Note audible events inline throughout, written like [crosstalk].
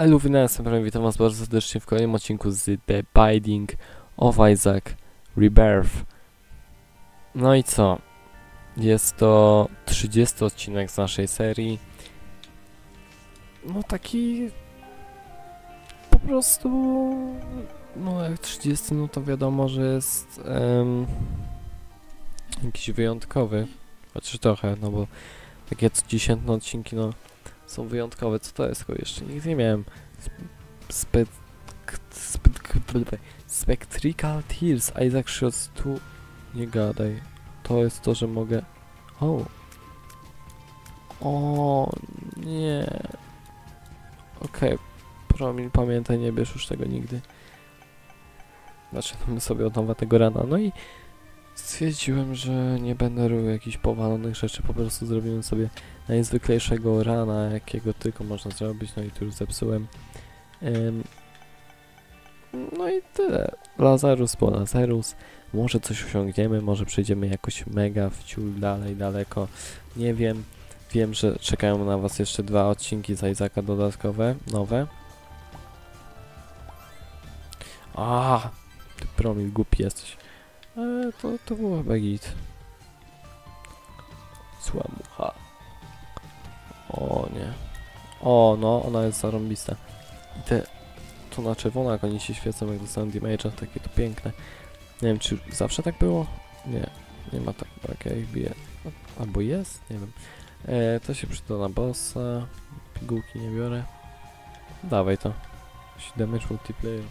Eluwina, jestem witam was bardzo serdecznie w kolejnym odcinku z The Binding of Isaac Rebirth. No i co? Jest to 30 odcinek z naszej serii. No taki... Po prostu... No jak 30, no to wiadomo, że jest... jakiś wyjątkowy. Chociaż trochę, no bo takie co dziesiętne odcinki, no są wyjątkowe. Co to jest? Jeszcze nigdy nie miałem. Spe... Spe... Spectrical Tears. Isaac Shots tu... Nie gadaj. To jest to, że mogę... O! O nie. Okej. Promil, pamiętaj, nie bierz już tego nigdy. Zaczynamy sobie od nowa tego rana. No i stwierdziłem, że nie będę robił jakichś powalonych rzeczy. Po prostu zrobiłem sobie najzwyklejszego rana, jakiego tylko można zrobić, no i tu już zepsułem. Ym, no i tyle. Lazarus po Lazarus. Może coś osiągniemy, może przejdziemy jakoś mega w ciul dalej, daleko. Nie wiem. Wiem, że czekają na was jeszcze dwa odcinki z Isaaca dodatkowe, nowe. A, ty promil głupi jesteś. E, to, to było chyba git. O nie. O no, ona jest zarąbista. I te, to na czerwono jak oni się świecą jak dostają damage'a, takie to piękne. Nie wiem czy zawsze tak było? Nie, nie ma tak, jak ja ich biję. Albo jest? Nie wiem. E, to się przyda na bossa. Pigułki nie biorę. Dawaj to. Damage multiplayer.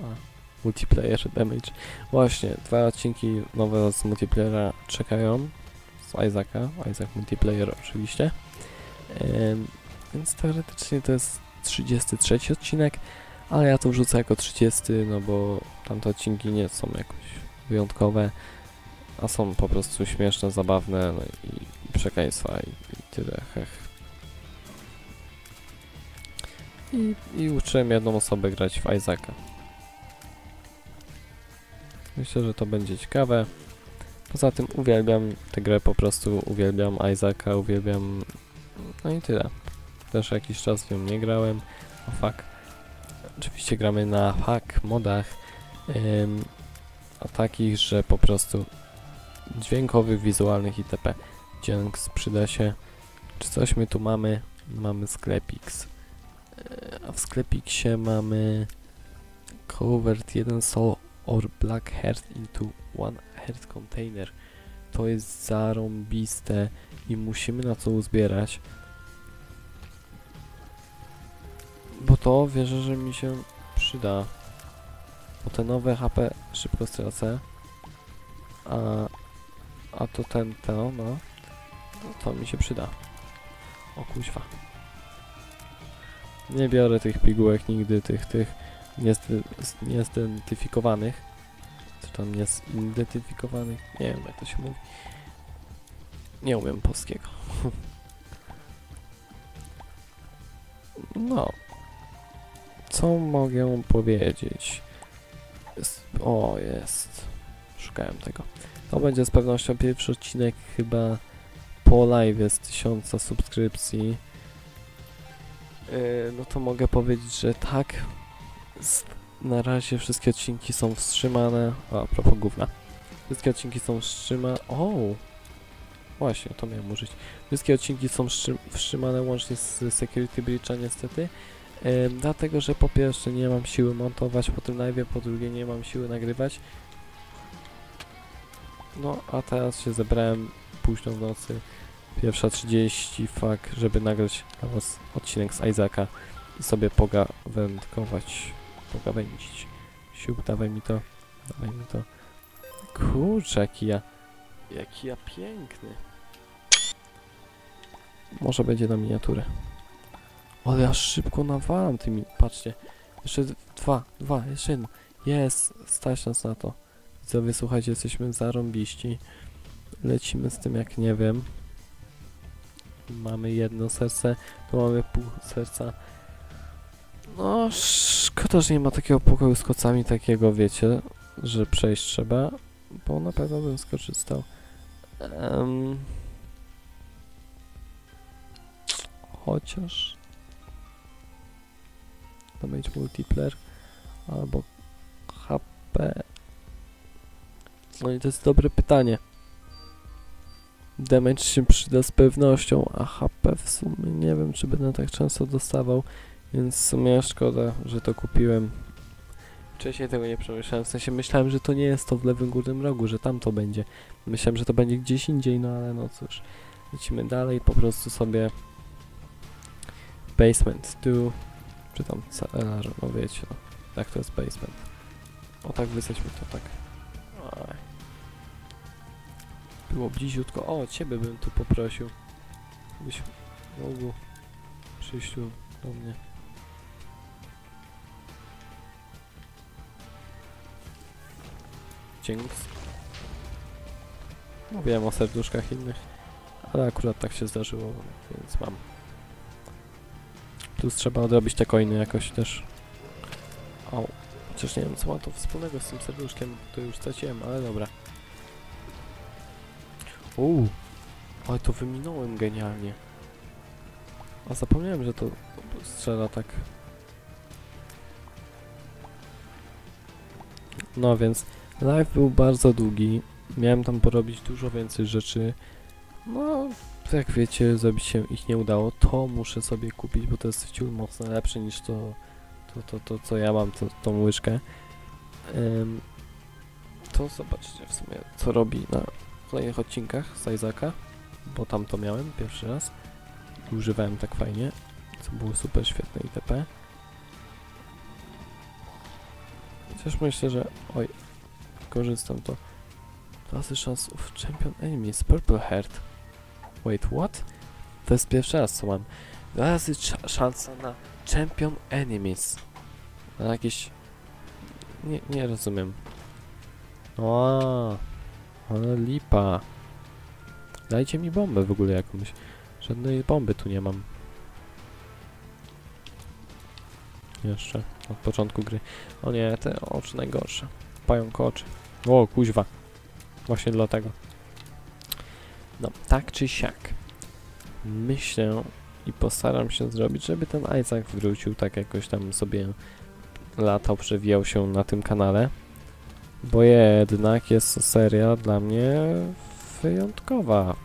A, multiplayer [laughs] damage. Właśnie, dwa odcinki nowe z multiplayera czekają. Z Isaaca. Isaac multiplayer oczywiście. Więc teoretycznie to jest 33 odcinek, ale ja to wrzucę jako 30, no bo tamte odcinki nie są jakoś wyjątkowe, a są po prostu śmieszne, zabawne no i, i przekleństwa i, i tyle, hech. I, I uczyłem jedną osobę grać w Isaaca. Myślę, że to będzie ciekawe. Poza tym uwielbiam tę grę, po prostu uwielbiam Isaaca, uwielbiam... No i tyle. Też jakiś czas w nią nie grałem. O fuck. Oczywiście gramy na hack modach. Ym, a takich, że po prostu dźwiękowych, wizualnych itp. Dzięks przyda się. Czy coś my tu mamy? Mamy sklepix. Yy, A w sklepiksie mamy covered 1 soul or black heart into one heart container. To jest zarąbiste i musimy na co uzbierać. Bo to wierzę, że mi się przyda. Bo te nowe HP szybko stracę. A, a to ten, to, no. no to mi się przyda. O kuźwa. Nie biorę tych pigułek nigdy, tych, tych niezidentyfikowanych. Czy tam niezidentyfikowanych? Nie wiem jak to się mówi. Nie umiem polskiego. [laughs] No. Co mogę powiedzieć? Jest, o, jest. Szukałem tego. To będzie z pewnością pierwszy odcinek chyba po live z tysiąca subskrypcji. Yy, no to mogę powiedzieć, że tak. Na razie wszystkie odcinki są wstrzymane. O, a propos gówna. Wszystkie odcinki są wstrzymane. O! Właśnie, to miałem użyć. Wszystkie odcinki są wstrzym- wstrzymane łącznie z Security Breacha niestety. Dlatego, że po pierwsze nie mam siły montować po tym live, po drugie nie mam siły nagrywać. No, a teraz się zebrałem późno w nocy, pierwsza 30, fuck, żeby nagrać dla was odcinek z Isaaca i sobie pogawędkować, pogawędzić. Siup, dawaj mi to, dawaj mi to. Kurczę, jaki ja, jaki ja piękny. Może będzie na miniaturę. Ale ja szybko nawalam tymi, patrzcie. Jeszcze dwa, dwa, jeszcze jedno. Jest, stać nas na to. Widzowie, słuchajcie, jesteśmy zarąbiści. Lecimy z tym jak nie wiem. Mamy jedno serce, tu mamy pół serca. No, szkoda, że nie ma takiego pokoju z kocami, takiego wiecie, że przejść trzeba, bo na pewno bym skorzystał. Em, chociaż... damage multiplier albo HP. No i to jest dobre pytanie. Damage się przyda z pewnością, a HP w sumie nie wiem, czy będę tak często dostawał, więc w sumie szkoda, że to kupiłem. Wcześniej tego nie przemyślałem, w sensie myślałem, że to nie jest to w lewym górnym rogu, że tam to będzie. Myślałem, że to będzie gdzieś indziej, no ale no cóż. Lecimy dalej, po prostu sobie basement 2, czy tam cellarze, no wiecie, no, to jest basement. O tak wysadźmy to tak. Było bliziutko. O, ciebie bym tu poprosił. Byś mógł przyjść do mnie. Dzięki. Mówiłem o serduszkach innych, ale akurat tak się zdarzyło, więc mam. Tu trzeba odrobić te coiny jakoś też. O, chociaż nie wiem co ma to wspólnego z tym serduszkiem, to już straciłem, ale dobra. Uuu, ale to wyminąłem genialnie. A zapomniałem, że to strzela tak. No więc, live był bardzo długi. Miałem tam porobić dużo więcej rzeczy. No, jak wiecie, zrobić się ich nie udało. To muszę sobie kupić, bo to jest wciul mocno lepsze niż to, to, to, to co ja mam, to, tą łyżkę. To zobaczcie w sumie, co robi na kolejnych odcinkach z Isaaca, bo tam to miałem pierwszy raz i używałem tak fajnie, co było super świetne itp. Chociaż myślę, że oj, korzystam to. Klasy szans of Champion Enemies, Purple Heart. Wait, what? To jest pierwszy raz co mam. Razy szansa na Champion Enemies. Na jakieś... Nie, nie rozumiem. O, ale lipa. Dajcie mi bombę w ogóle jakąś. Żadnej bomby tu nie mam. Jeszcze. Od początku gry. O nie, te oczy najgorsze. Pająk oczy. O, kuźwa. Właśnie dlatego. No, tak czy siak. Myślę i postaram się zrobić, żeby ten Isaac wrócił tak jakoś tam sobie latał, przewijał się na tym kanale. Bo jednak jest to seria dla mnie wyjątkowa.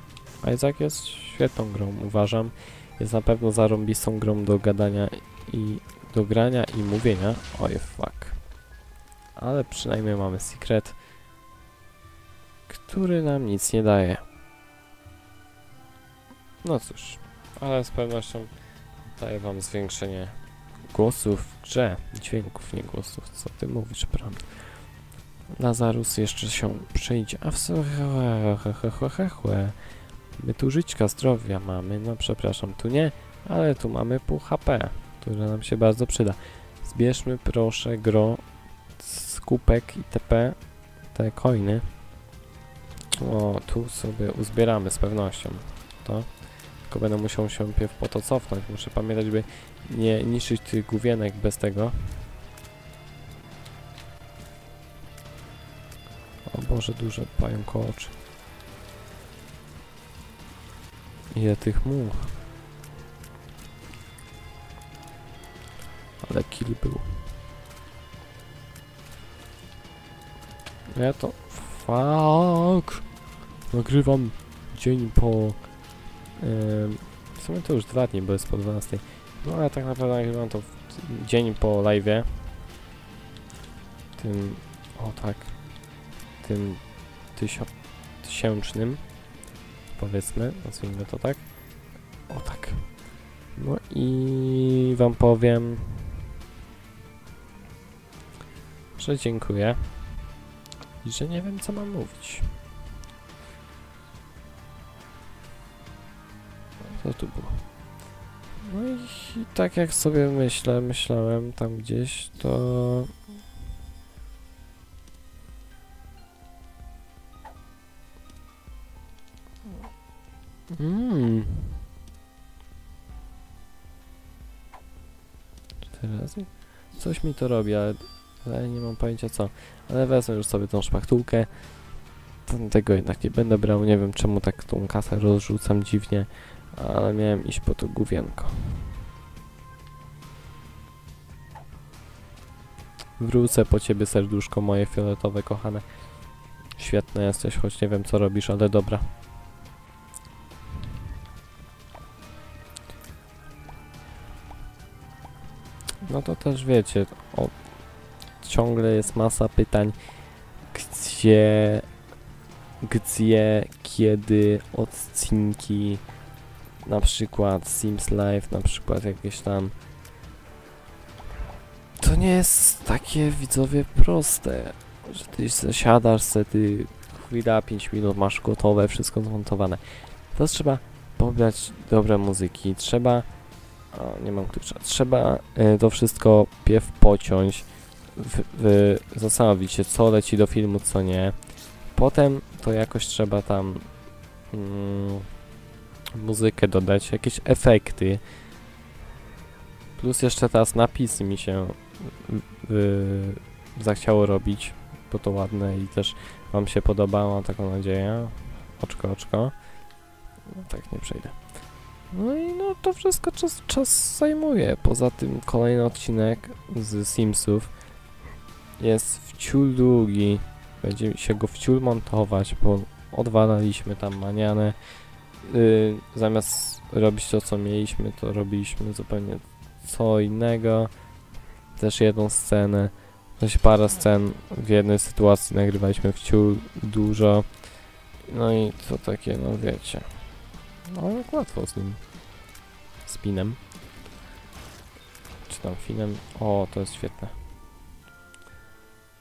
Isaac jest świetną grą, uważam. Jest na pewno zarąbistą grą do gadania i do grania i mówienia. Oj, fuck. Ale przynajmniej mamy secret, który nam nic nie daje. No cóż, ale z pewnością daje wam zwiększenie głosów w grze. Dźwięków, nie głosów. Co ty mówisz, prawda? Lazarus jeszcze się przyjdzie. A w. My tu żyćka zdrowia mamy. No przepraszam, tu nie, ale tu mamy pół HP, które nam się bardzo przyda. Zbierzmy proszę gro, skupek itp. Te coiny. O, tu sobie uzbieramy z pewnością. To. Tylko będę musiał się najpierw po to cofnąć. Muszę pamiętać, by nie niszczyć tych główienek bez tego. O Boże, duże pająko oczy. Ile tych much. Ale kill był. Ja to... Fuck! Nagrywam dzień po... W sumie to już dwa dni, bo jest po 12. No ale tak naprawdę nagrywam to dzień po live'ie. Tym... O tak. Tym... Tysio, tysięcznym. Powiedzmy, nazwijmy to tak. O tak. No i wam powiem... Że dziękuję. I że nie wiem co mam mówić. Co tu było? No i, i tak jak sobie myślę, myślałem tam gdzieś, to... Mmm. Cztery razy? Coś mi to robi, ale, ale nie mam pojęcia co. Ale wezmę już sobie tą szpachtulkę. Tego jednak nie będę brał, nie wiem czemu tak tą kasę rozrzucam dziwnie, ale miałem iść po to główienko. Wrócę po ciebie, serduszko moje fioletowe, kochane. Świetne jesteś, choć nie wiem co robisz, ale dobra. No to też wiecie, o, ciągle jest masa pytań, gdzie, gdzie, kiedy odcinki, na przykład Sims Live, na przykład jakieś tam. To nie jest takie widzowie proste, że ty zasiadasz se, ty chwila, 5 minut masz gotowe, wszystko zmontowane. To trzeba pobrać dobre muzyki, trzeba o, nie mam klucza. Trzeba y, to wszystko pierw pociąć, w, w, zastanowić się, co leci do filmu, co nie. Potem to jakoś trzeba tam mm, muzykę dodać, jakieś efekty. Plus jeszcze teraz napisy mi się y, zachciało robić, bo to ładne i też Wam się podoba, mam taką nadzieję. Oczko, oczko. No, tak nie przejdę. No i no to wszystko czas, czas zajmuje. Poza tym kolejny odcinek z Simsów jest wciul długi. Będzie się go wciul montować, bo odwalaliśmy tam manianę. Yy, zamiast robić to, co mieliśmy, to robiliśmy zupełnie co innego. Też jedną scenę. Też parę scen w jednej sytuacji nagrywaliśmy wciul dużo. No i to takie, no wiecie. No jak łatwo z nim. Spinem. Czy tam finem. O, to jest świetne.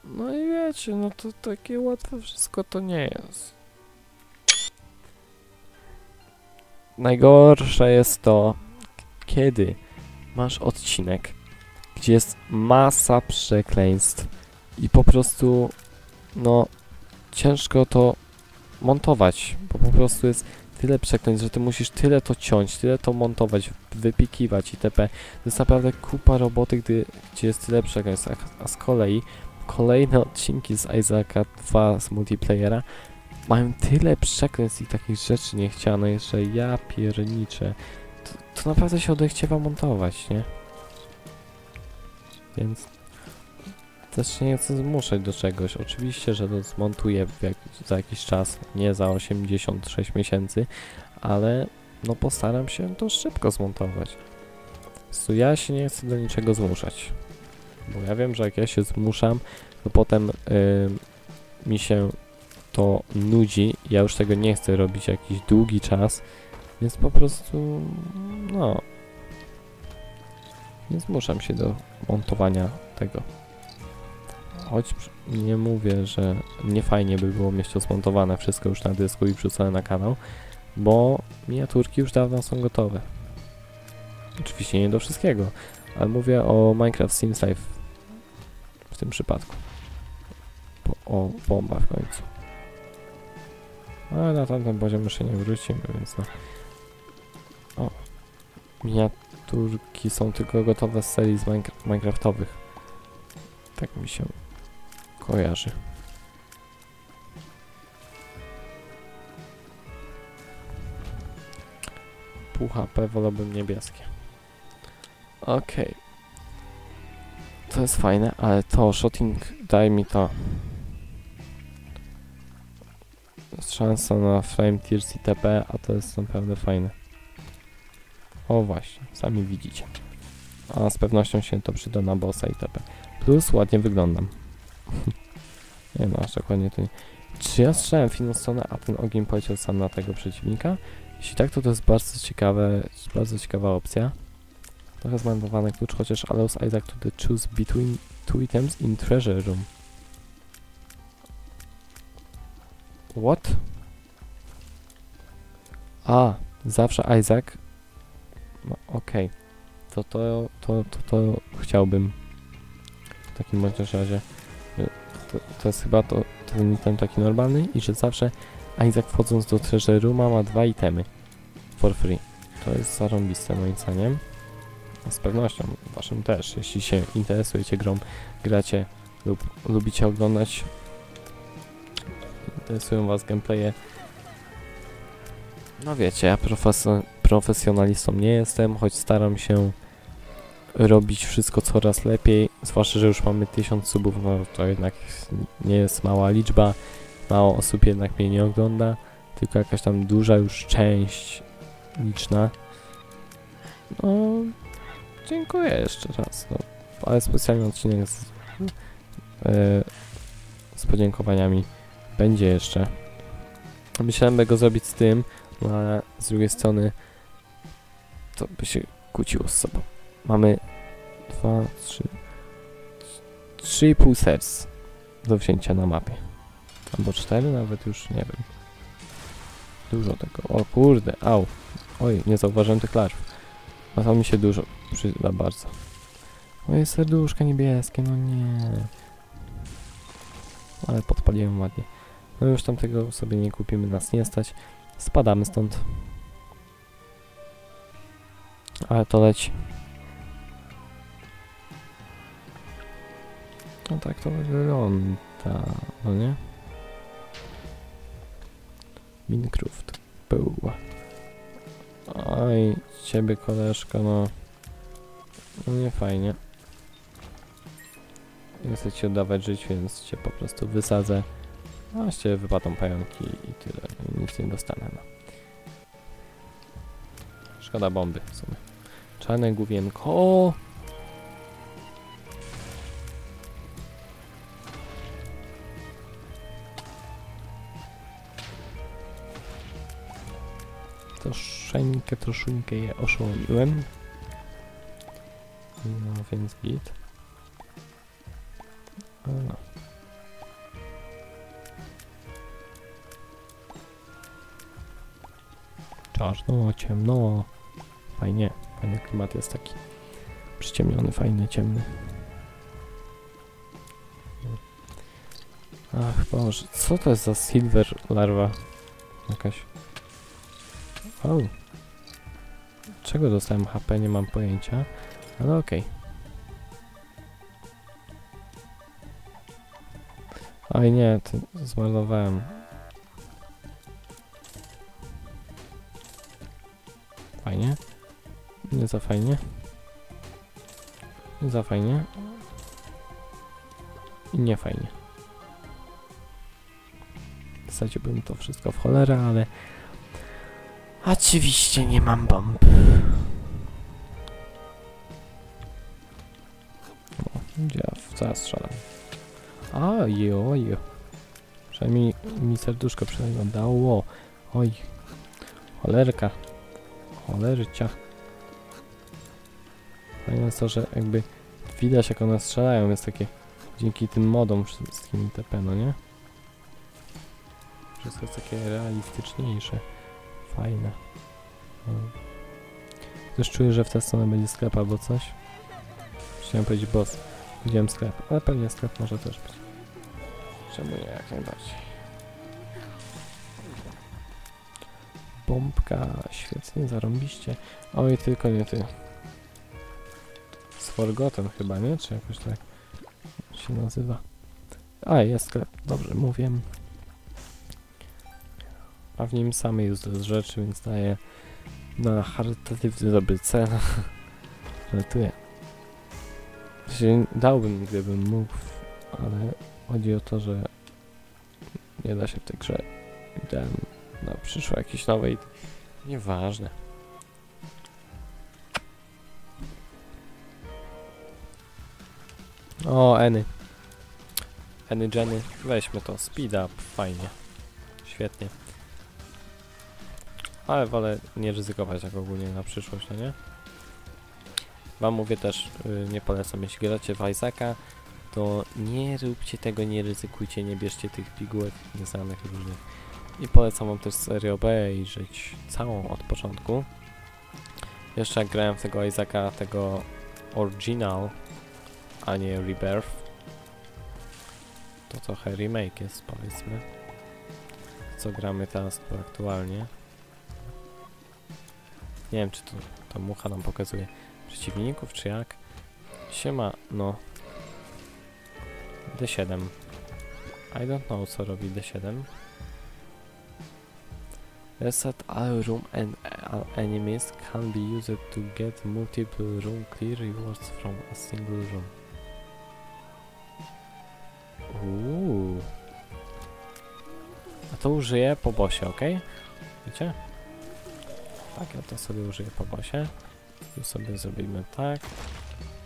No i wiecie, no to takie łatwe wszystko to nie jest. Najgorsze jest to, kiedy masz odcinek, gdzie jest masa przekleństw i po prostu, no, ciężko to montować, bo po prostu jest tyle przekleństw, że ty musisz tyle to ciąć, tyle to montować, wypikiwać itp. To jest naprawdę kupa roboty, gdy, gdzie jest tyle przekleństw, a, a z kolei kolejne odcinki z Isaaca 2 z multiplayera mają tyle przekleństw i takich rzeczy niechcianych, że ja pierniczę. To, to naprawdę się odechciewa montować, nie? Więc też nie chcę zmuszać do czegoś. Oczywiście, że to zmontuję jak, za jakiś czas, nie za 86 miesięcy, ale no postaram się to szybko zmontować. So ja się nie chcę do niczego zmuszać. Bo ja wiem, że jak ja się zmuszam, to potem yy, mi się to nudzi. Ja już tego nie chcę robić jakiś długi czas, więc po prostu no nie zmuszam się do montowania tego. Choć nie mówię, że nie fajnie by było mieć to zmontowane wszystko już na dysku i wrzucone na kanał, bo miniaturki już dawno są gotowe. Oczywiście nie do wszystkiego, ale mówię o Minecraft Sims Life w tym przypadku. Po, o bomba w końcu. Ale na tamten poziom jeszcze nie wrócimy, więc no. O. Miniaturki są tylko gotowe z serii z Minecraftowych. Tak mi się kojarzy. Pół HP wolałbym niebieskie. Okej. Okay. To jest fajne, ale to shooting daj mi to. Szansa na frame tears i TP, a to jest naprawdę fajne. O właśnie, sami widzicie. A z pewnością się to przyda na bossa i TP. Plus ładnie wyglądam. [laughs] nie no, aż dokładnie to nie. Czy ja strzelałem w inną stronę, a ten ogień poleciał sam na tego przeciwnika? Jeśli tak, to to jest bardzo ciekawe, bardzo ciekawa opcja. Trochę zmarnowany klucz, chociaż allows Isaac to choose between two items in treasure room. What? A, zawsze Isaac. No, Okej. Okay. To, to, to, to, to chciałbym w takim razie. To, to jest chyba to, ten item taki normalny i że zawsze Isaac wchodząc do treasure rooma ma dwa itemy for free. To jest zarąbiste moim zdaniem. Z pewnością waszym też, jeśli się interesujecie grą, gracie lub lubicie oglądać interesują was gameplaye no wiecie, ja profes profesjonalistą nie jestem, choć staram się robić wszystko coraz lepiej, zwłaszcza, że już mamy 1000 subów, no to jednak nie jest mała liczba, mało osób jednak mnie nie ogląda, tylko jakaś tam duża już część liczna. No, dziękuję jeszcze raz, no, ale specjalny odcinek z, e, z podziękowaniami będzie jeszcze. Myślałem, by go zrobić z tym, ale z drugiej strony to by się kłóciło z sobą. Mamy dwa, trzy, trzy i pół serc do wzięcia na mapie. Albo cztery nawet już, nie wiem. Dużo tego. O kurde, au. Oj, nie zauważyłem tych larw. A to mi się dużo przyda bardzo. Moje serduszka niebieskie, no nie. Ale podpaliłem ładnie. No już tam tego sobie nie kupimy, nas nie stać. Spadamy stąd. Ale to leci. No tak to wygląda, no nie? Minecraft był. Oj, ciebie koleżko, no. No nie fajnie. Nie chcę ci oddawać żyć, więc cię po prostu wysadzę. No, właściwie wypadą pająki i tyle. Nic nie dostanę, no. Szkoda bomby w sumie. Czarne główienko. Troszeczkę, troszeczkę je oszołomiłem. No więc git. No. Czarno, ciemno. Fajnie, fajny klimat jest taki przyciemniony, fajny, ciemny. Ach Boże, co to jest za silver larwa? Jakaś. O. Czego dostałem HP? Nie mam pojęcia, ale okej. Oj nie, zmarnowałem. Nie za fajnie. Nie za fajnie. I nie fajnie. Wsadziłbym to wszystko w cholerę, ale... Oczywiście nie mam bomb. O, gdzie ja ja strzelam? A, jojo. Przynajmniej mi serduszko przynajmniej dało. Oj. Cholerka. Cholercia. Fajne jest to, że jakby widać jak one strzelają, jest takie dzięki tym modom wszystkim itp, no nie? Wszystko jest takie realistyczniejsze. Fajne. No. Też czuję, że w tę stronę będzie sklep albo coś. Chciałem powiedzieć boss. Widziałem sklep, ale pewnie sklep może też być. Czemu nie, jak najbardziej. Bombka, świetnie, zarąbiście. Oj, tylko nie ty. Forgotten chyba, nie? Czy jakoś tak się nazywa. A, jest sklep, dobrze mówię. A w nim same useless rzeczy, więc daje na charytatywny dobry cel. [laughs] Żartuję. Się dałbym, gdybym mógł, ale chodzi o to, że nie da się w tej grze. Dałem na przyszłe jakieś nowe i nieważne. O, Eny. Eny Jenny, weźmy to. Speed up, fajnie. Świetnie. Ale wolę nie ryzykować tak ogólnie na przyszłość, no nie? Wam mówię też, yy, nie polecam, jeśli gracie w Isaaca, to nie róbcie tego, nie ryzykujcie, nie bierzcie tych pigułek nieznanych różnych. I polecam wam też serię obejrzeć całą od początku. Jeszcze jak grałem w tego Isaaca, tego Original, a nie Rebirth, to trochę remake jest powiedzmy. Co gramy teraz tu aktualnie. Nie wiem czy to ta mucha nam pokazuje przeciwników czy jak. Siema, no. D7. I don't know co robi D7. Reset all room and all enemies can be used to get multiple room clear rewards from a single room. To użyję po bosie, ok? Wiecie? Tak, ja to sobie użyję po bosie. Tu sobie zrobimy tak.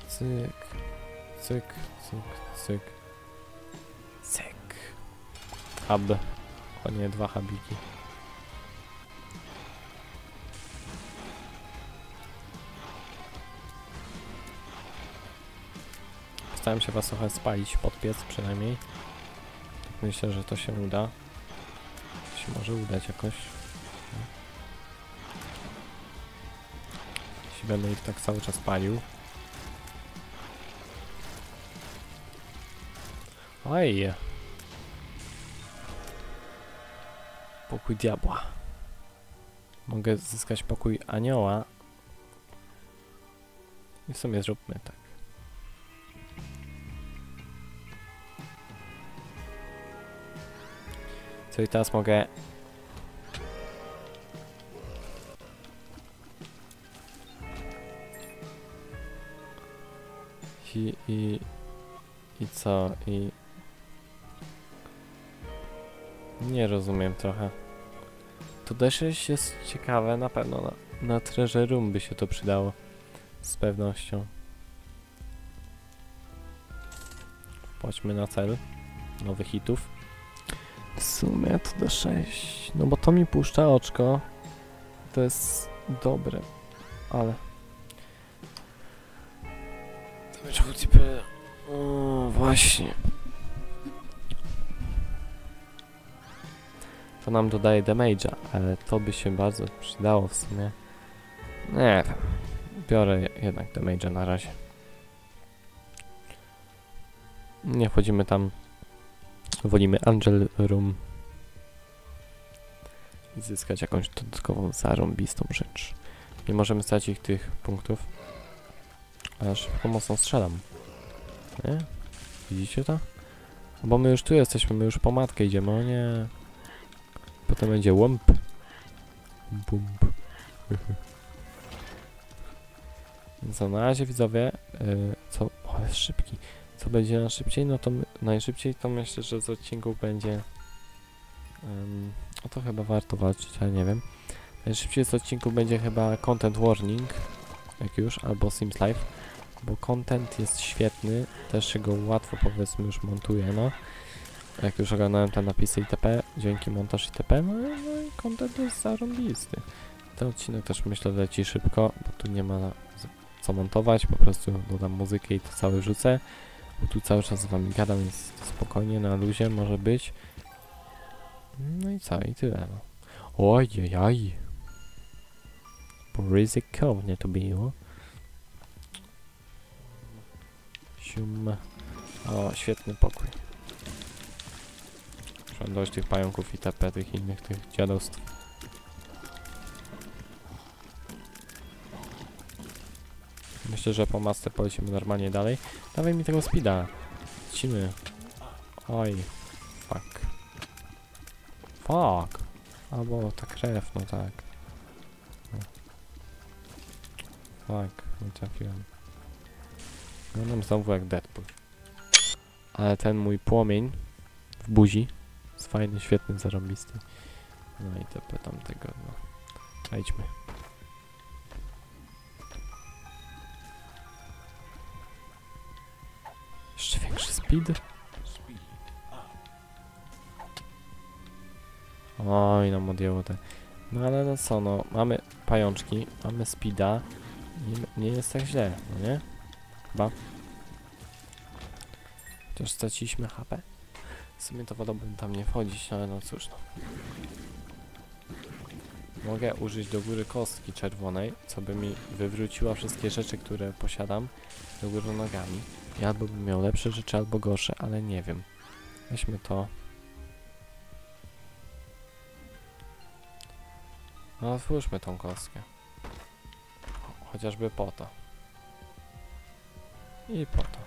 Cyk. Cyk, cyk, cyk. Cyk. Hub. O nie, dwa hubiki. Staram się was trochę spalić pod piec przynajmniej. Tak Myślę, że to się uda. Się może udać jakoś. Jeśli będę ich tak cały czas palił. Oj! Pokój diabła. Mogę zyskać pokój anioła. I w sumie zróbmy tak. Co i teraz mogę... I, i, i co? I... Nie rozumiem trochę. To też jest- jest ciekawe, na pewno na, na Treasure Room by się to przydało. Z pewnością. Chodźmy na cel. Nowych hitów. W sumie to do 6. No bo to mi puszcza oczko. To jest dobre. Ale... O, właśnie. To nam dodaje damage'a, ale to by się bardzo przydało w sumie. Nie wiem. Biorę je- jednak damage'a na razie. Nie wchodzimy tam. Wolimy Angel Room. I zyskać jakąś dodatkową, zarąbistą rzecz. Nie możemy stracić tych punktów. Szybko mocno strzelam. Nie? Widzicie to? Bo my już tu jesteśmy, my już po matkę idziemy, o nie. Potem będzie łąb. Bump. [laughs] Co na razie widzowie, yy, co, o jest szybki, co będzie na szybciej, no to najszybciej to myślę, że z odcinków będzie, um, to chyba warto walczyć, ale nie wiem, najszybciej z odcinków będzie chyba content warning, jak już, albo Sims Live, bo content jest świetny, też go łatwo powiedzmy już montuje, no, jak już oglądałem te napisy itp, dźwięki, montaż itp, no, no i content jest zarąbisty. Ten odcinek też myślę leci szybko, bo tu nie ma co montować, po prostu dodam muzykę i to cały rzucę, bo tu cały czas z wami gadam, więc spokojnie, na luzie może być. No i co, i tyle, no. Ojejaj. Ryzykownie to było. Sium. O, świetny pokój. Mam dość tych pająków i tp, tych innych, tych dziadostw. Myślę, że po masce polecimy normalnie dalej. Dawaj mi tego speeda. Lecimy. Oj. Fuck. Fuck. Albo ta krew, no tak. No. Fuck, nie trafiłem. Wyglądam znowu jak Deadpool. Ale ten mój płomień w buzi jest fajny, świetny, zarąbisty. No i te pytam tego, no. Wejdźmy. Speed? Oj, nam odjęło te. No ale no co, no, mamy pajączki, mamy speeda. Nie, nie jest tak źle, no nie? Chyba. Chociaż straciliśmy HP. W sumie to wolałbym tam nie wchodzić, no ale no cóż no. Mogę użyć do góry kostki czerwonej, co by mi wywróciła wszystkie rzeczy, które posiadam do góry nogami. I albo bym miał lepsze rzeczy, albo gorsze, ale nie wiem. Weźmy to. No, otwórzmy tą kostkę. Cho- Chociażby po to. I po to.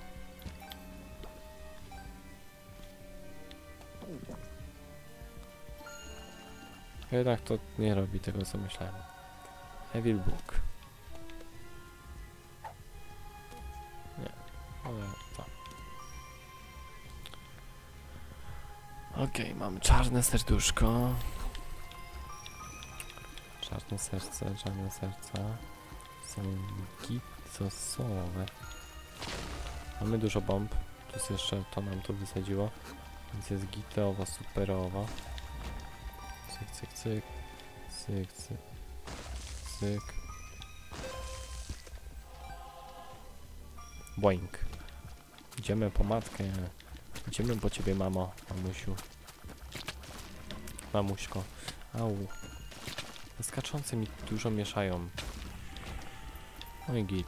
Jednak to nie robi tego, co myślałem. Evil Book. Ale to. Okej, mamy czarne serduszko. Czarne serce, czarne serca. Są gitosowe. Mamy dużo bomb. Plus jeszcze to nam tu wysadziło. Więc jest giteowa, superowa. Cyk, cyk, cyk. Cyk, cyk. Cyk. Boink. Idziemy po matkę. Idziemy po ciebie, mamo, mamusiu. Mamuśko. Au. Skaczące mi dużo mieszają. Oj git.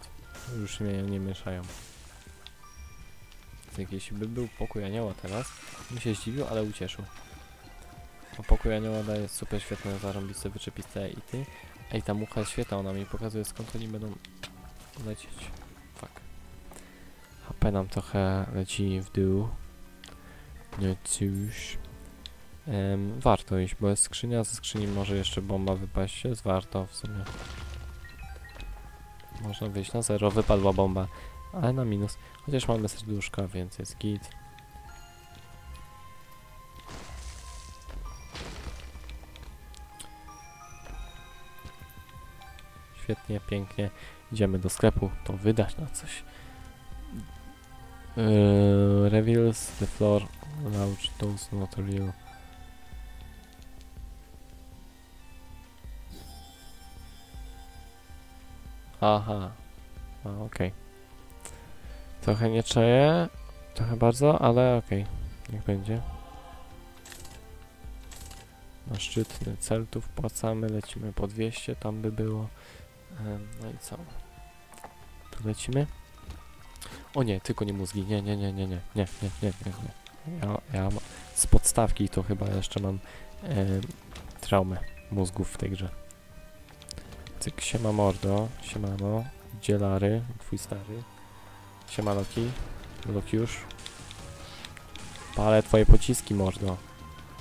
Już mnie nie mieszają. Tak, jeśli by był pokój anioła teraz, bym się zdziwił, ale ucieszył. Bo pokój anioła daje super świetne, zarąbiste, wyczepiste i ty. Ej, ta mucha jest świetna, ona mi pokazuje skąd oni będą lecieć. HP nam trochę leci w dół. No cóż. Em, warto iść, bo jest skrzynia, ze skrzyni może jeszcze bomba wypaść, jest warto w sumie. Można wyjść na zero, wypadła bomba, ale na minus. Chociaż mamy serduszka, więc jest git. Świetnie, pięknie. Idziemy do sklepu, to wydać na coś. Yy, reveals the floor launch those not real. Aha. A, okej. Trochę nie czaję, trochę bardzo, ale okej. Niech będzie. Na szczytny cel tu wpłacamy, lecimy po 200, tam by było. No i co? Tu lecimy. O nie, tylko nie mózgi, nie, nie, nie, nie, nie, nie, nie, nie, nie, nie. Ja, ja z podstawki to chyba jeszcze mam em, traumę mózgów w tej grze. Cyk, siema mordo, siemano, dzielary, twój stary. Siema Loki, Lokiusz. Palę twoje pociski, mordo.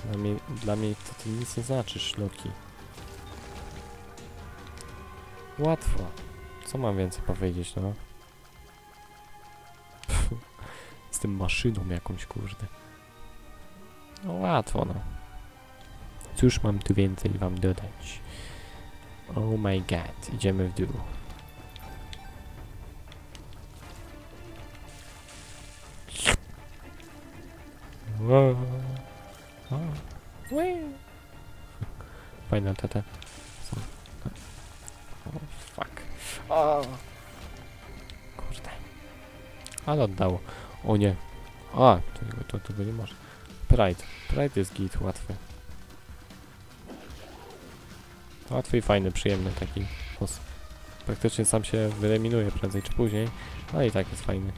Dla mnie, dla mnie to ty nic nie znaczysz, Loki. Łatwo. Co mam więcej powiedzieć, no? Z tym maszyną jakąś, kurde. No łatwo, no. Cóż mam tu więcej wam dodać? Oh my god, idziemy w dół. Wow. O. Ui. Fajne te te. są. O, fuck. O. Kurde. Ale oddało. O nie. A, to, to, tego nie może. Pride. Pride jest git, łatwy. Łatwy i fajny, przyjemny taki boss. Praktycznie sam się wyeliminuje prędzej czy później, ale i tak jest fajny.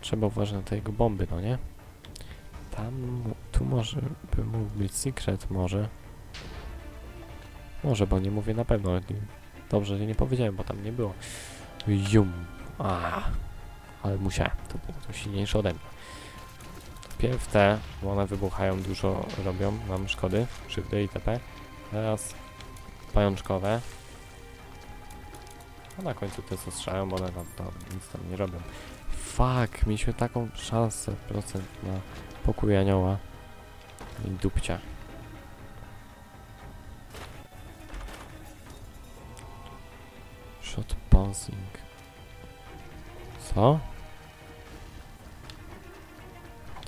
Trzeba uważać na te jego bomby, no nie? Tam, tu może by mógł być secret, może. Może, bo nie mówię na pewno. Dobrze, że nie powiedziałem, bo tam nie było. Jum. A, ale musiałem. To było to silniejsze ode mnie. Pierw te, bo one wybuchają, dużo robią nam szkody, krzywdy itp. Teraz pajączkowe. A na końcu te co strzelają, bo one tam, tam nic tam nie robią. Fuck, mieliśmy taką szansę procent na pokój anioła. I dupcia. Shot bouncing. Co?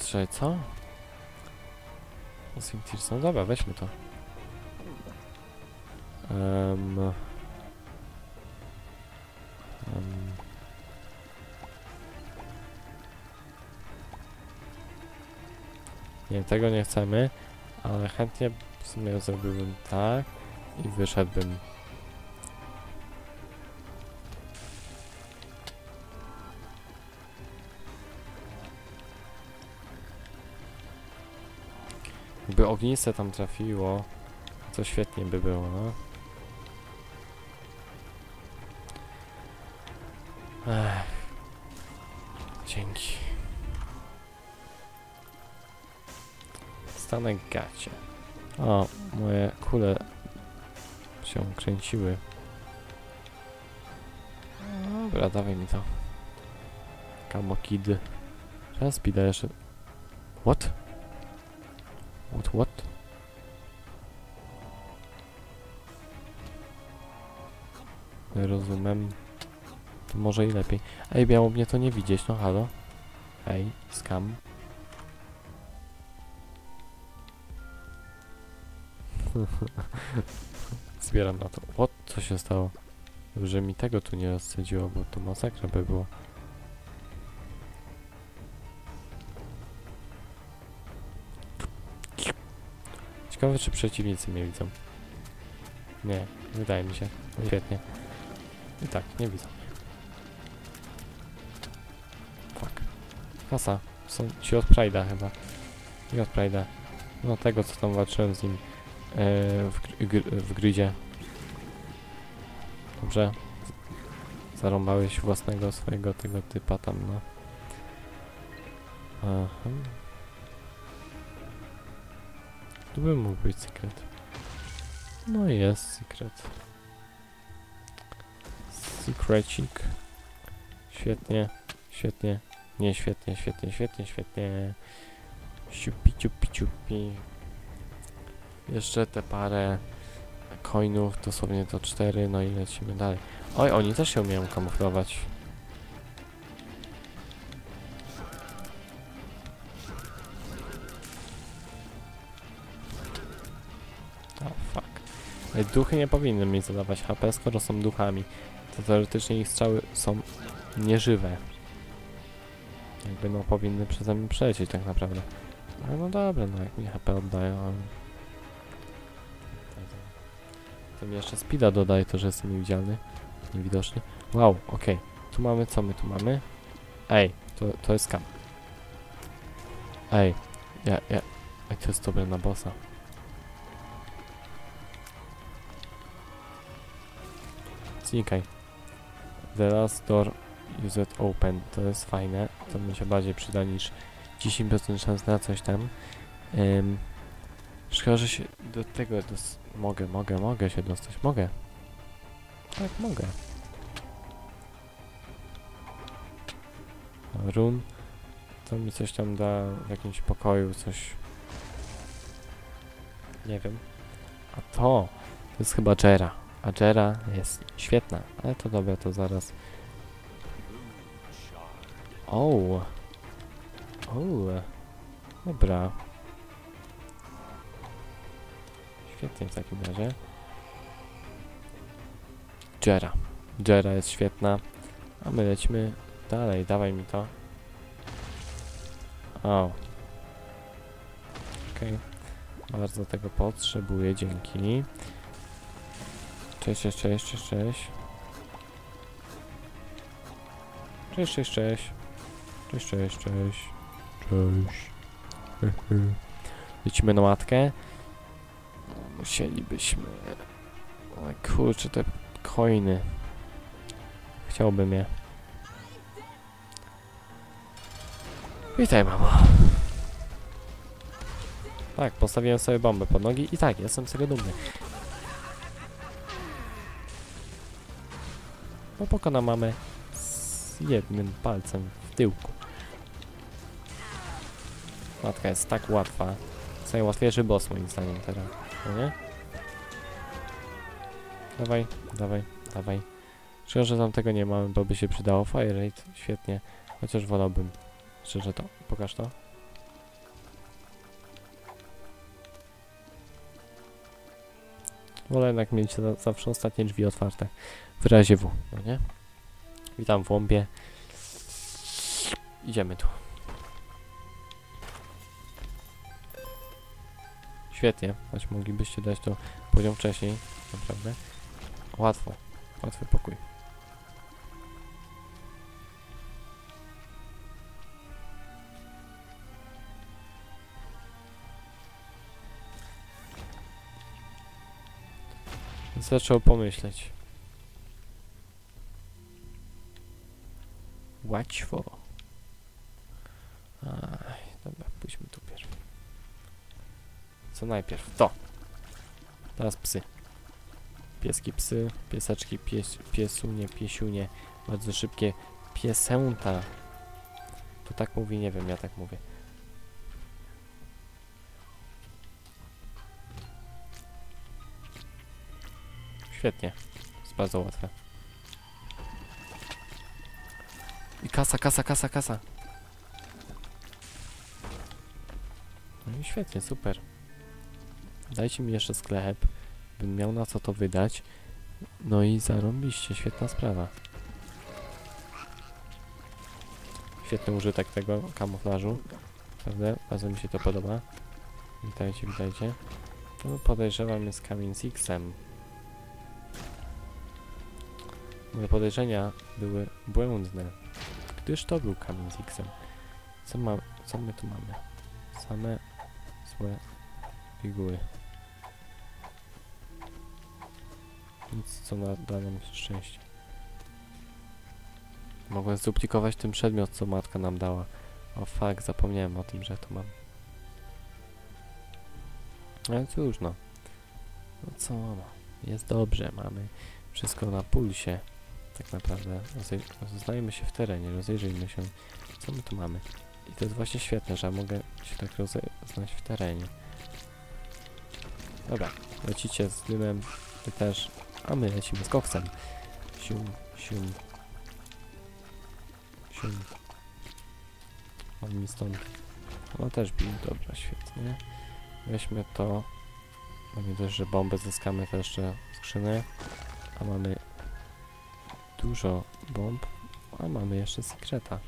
Trzej, co? Tears, no dobra, weźmy to. Um, um, nie, tego nie chcemy, ale chętnie w sumie zrobiłbym tak i wyszedłbym. Jakby ogniste tam trafiło, to świetnie by było, no. Ech. Dzięki. Stanek gacie. O, moje kule się kręciły. Dobra, dawaj mi to. Kamo kid. Teraz speeda jeszcze. What? What, what? Rozumiem. To może i lepiej. Ej, miało mnie to nie widzieć, no halo. Ej, skam. [laughs] Zbieram na to. What? Co się stało? Że mi tego tu nie rozsadziło, bo to masakra by było. Ciekawe, czy przeciwnicy mnie widzą. Nie, wydaje mi się. Świetnie. I tak, nie widzą. Fuck. Kasa. Są ci od Pride'a chyba. I od Pride'a. No tego, co tam walczyłem z nim e, w, gr w gridzie. Dobrze. Zarąbałeś własnego swojego tego typa tam, no. Aha. Tu by mógł być secret. No jest secret. Secrecik. Świetnie, świetnie. Nie, świetnie, świetnie, świetnie, świetnie. Ciupi, ciupi, ciupi. Jeszcze te parę coinów, dosłownie to cztery, no i lecimy dalej. Oj, oni też się umieją kamuflować. Duchy nie powinny mi zadawać HP, skoro są duchami. To teoretycznie ich strzały są nieżywe. Jakby no powinny przeze mnie przelecieć tak naprawdę. Ale no dobra, no jak mi HP oddają. To mi jeszcze speeda dodaje to, że jestem niewidzialny. Niewidoczny. Wow, okej. Tu mamy, co my tu mamy? Ej, to, to jest skam. Ej, ja, ja... Ej, to jest dobre na bossa. Znikaj. The last door used open. To jest fajne. To mi się bardziej przyda niż 10% szans na coś tam. Um, szkoda, że się do tego dos mogę, mogę, mogę się dostać. Mogę. Tak, mogę. Run. To mi coś tam da w jakimś pokoju, coś. Nie wiem. A to, to jest chyba Jera. A Jera jest świetna, ale to dobra, to zaraz. O. O. Dobra. Świetnie w takim razie. Jera. Jera jest świetna. A my lecimy dalej. Dawaj mi to. O. Okej. Bardzo tego potrzebuję, dzięki. Cześć, cześć, cześć, cześć, cześć. Cześć, cześć, cześć. Cześć, cześć, cześć. Cześć. [laughs] Lecimy na matkę. Musielibyśmy... O kurczę, te coiny. Chciałbym je. Witaj, mamo. Tak, postawiłem sobie bombę pod nogi i tak, jestem z tego dumny. Bo pokona mamy z jednym palcem w tyłku. Matka jest tak łatwa. To najłatwiejszy boss moim zdaniem teraz, no nie? Dawaj, dawaj, dawaj. Szkoda, że tam tego nie mamy, bo by się przydało. Fire rate, świetnie. Chociaż wolałbym. Szczerze to. Pokaż to. Wolę jednak mieć za zawsze ostatnie drzwi otwarte. W razie W, no nie? Witam w łąbie. Idziemy tu. Świetnie, choć moglibyście dać to poziom wcześniej, naprawdę. Łatwo, łatwy pokój. Zaczął pomyśleć. Łatwo. Aj, dobra, pójdźmy tu pierw. Co najpierw? To. Teraz psy. Pieski, psy, pieseczki, pies, piesunie, piesiunie. Bardzo szybkie piesęta. To tak mówi, nie wiem, ja tak mówię. Świetnie. Jest bardzo łatwe. I kasa, kasa, kasa, kasa. No i świetnie, super. Dajcie mi jeszcze sklep, bym miał na co to wydać. No i zarąbiście, świetna sprawa. Świetny użytek tego kamuflażu. Prawda? Bardzo mi się to podoba. Witajcie, witajcie. To podejrzewam jest kamień z X-em. Moje podejrzenia były błędne. Gdyż to był kamień z X-em. Co, ma, co my tu mamy? Same złe figury. Nic, co na, da nam szczęście. Mogłem zduplikować ten przedmiot, co matka nam dała. O fuck, zapomniałem o tym, że to mam. Ale cóż no. No co no. Jest dobrze, mamy wszystko na pulsie. Tak naprawdę. Rozeznajmy się w terenie, rozejrzyjmy się, co my tu mamy. I to jest właśnie świetne, że mogę się tak rozeznać w terenie. Dobra, lecicie z dymem, ty też, a my lecimy z koksem. Sium, sium. Sium. On mi stąd. No też bił, dobra, świetnie. Weźmy to. Nie dość, że bombę zyskamy, to jeszcze skrzynę. A mamy dużo bomb, a mamy jeszcze sekreta.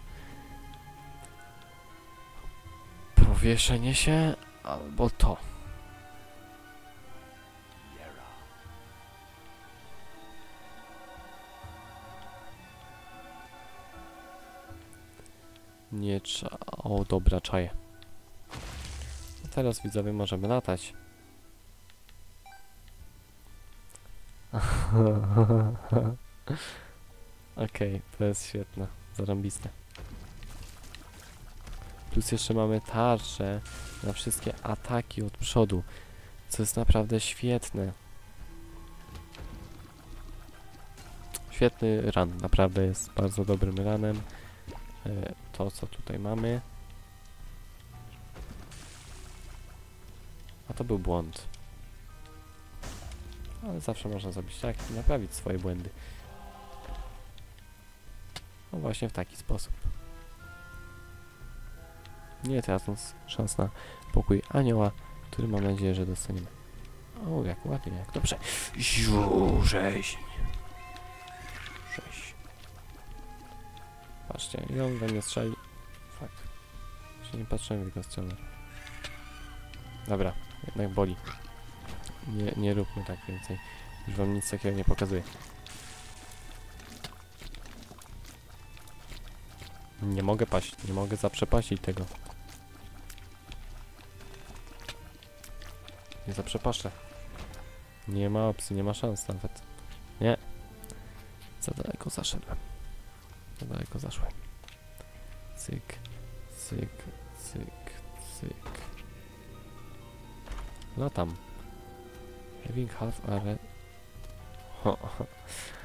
Powieszenie się albo to. Nie trzeba. O, dobra, czaję. A teraz widzowie możemy latać. [laughs] Okej, to jest świetne, zarąbiste. Plus jeszcze mamy tarczę na wszystkie ataki od przodu, co jest naprawdę świetne. Świetny run, naprawdę jest bardzo dobrym runem. E, To, co tutaj mamy. A to był błąd. Ale zawsze można zrobić tak i naprawić swoje błędy. No właśnie w taki sposób. Nie tracąc szans na pokój anioła, który mam nadzieję, że dostaniemy. O, jak ładnie, jak dobrze. Ziu, rzeźń. Rzeźń. Patrzcie, i on we mnie strzeli. Fuck. Się nie patrzyłem, tylko strzelę. Dobra, jednak boli. Nie, nie róbmy tak więcej. Już wam nic takiego nie pokazuję. Nie mogę paść, nie mogę zaprzepaścić tego. Nie zaprzepaszczę. Nie ma opcji, nie ma szans nawet. Nie. Za daleko zaszedłem. Za daleko zaszłem. Cyk, cyk, cyk, cyk. Latam. Having half a red... [laughs]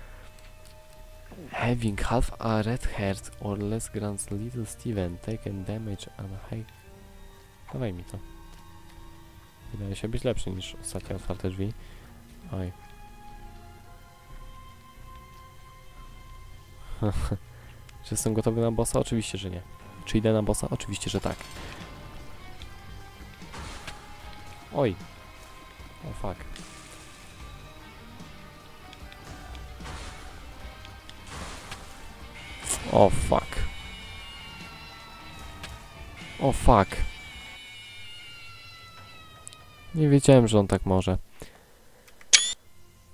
Having half a red heart or less grants little Steven taken damage and high... Dawaj mi to. Wydaje się być lepszy niż ostatnie otwarte drzwi. Oj. [laughs] Czy jestem gotowy na bossa? Oczywiście, że nie. Czy idę na bossa? Oczywiście, że tak. Oj. O fuck. O fuck. O fuck. Nie wiedziałem, że on tak może.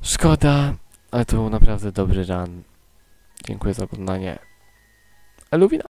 Szkoda, ale to był naprawdę dobry run. Dziękuję za oglądanie. Eluwina!